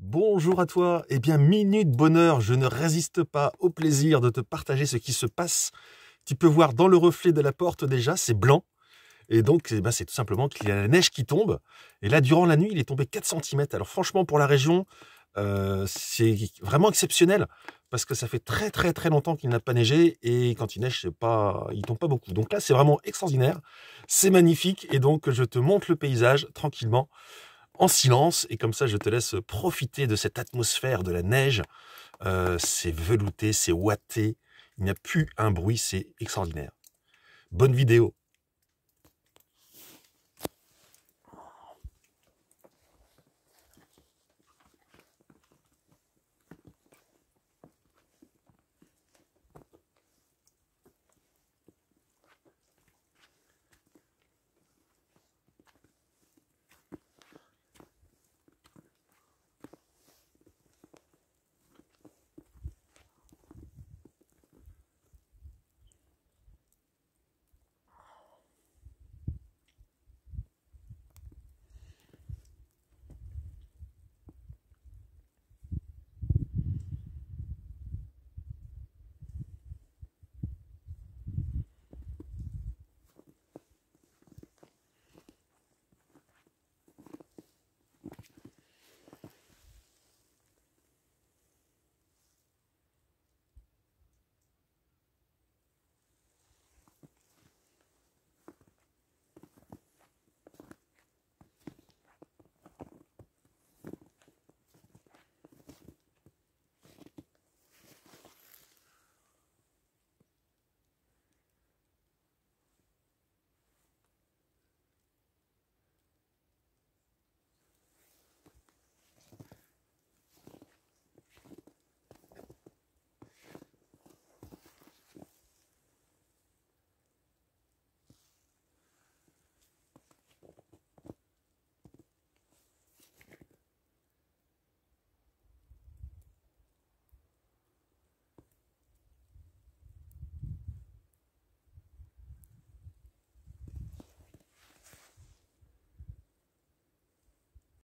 Bonjour à toi. Eh bien, minute bonheur, je ne résiste pas au plaisir de te partager ce qui se passe. Tu peux voir dans le reflet de la porte déjà, c'est blanc. Et donc, eh ben, c'est tout simplement qu'il y a la neige qui tombe. Et là, durant la nuit, il est tombé 4 cm. Alors franchement, pour la région, euh, c'est vraiment exceptionnel parce que ça fait très très très longtemps qu'il n'a pas neigé et quand il neige, pas, il tombe pas beaucoup. Donc là, c'est vraiment extraordinaire, c'est magnifique et donc je te montre le paysage tranquillement, en silence et comme ça, je te laisse profiter de cette atmosphère de la neige. Euh, c'est velouté, c'est ouaté, il n'y a plus un bruit, c'est extraordinaire. Bonne vidéo.